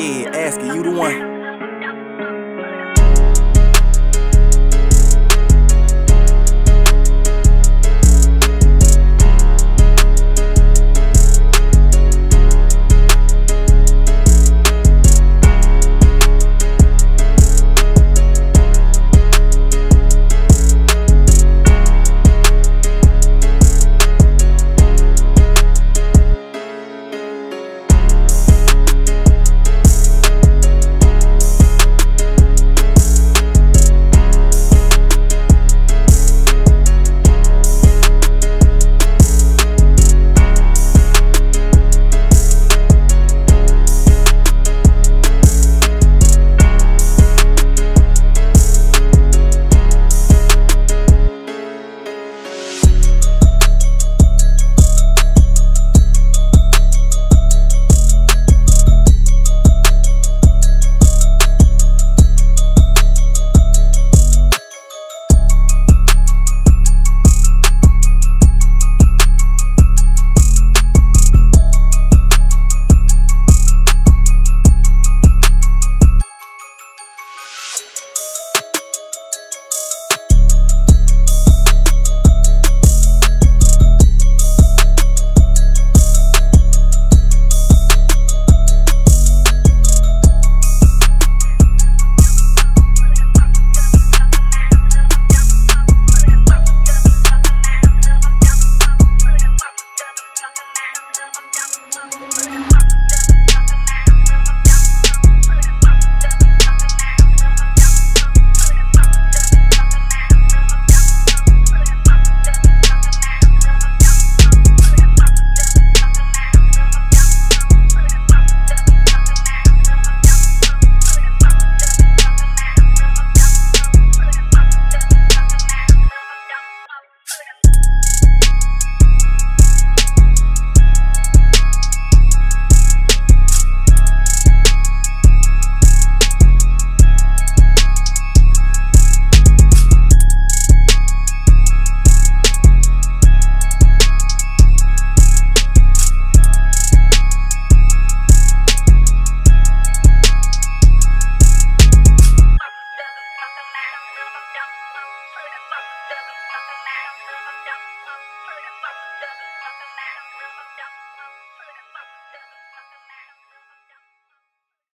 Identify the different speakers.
Speaker 1: Asking you the one.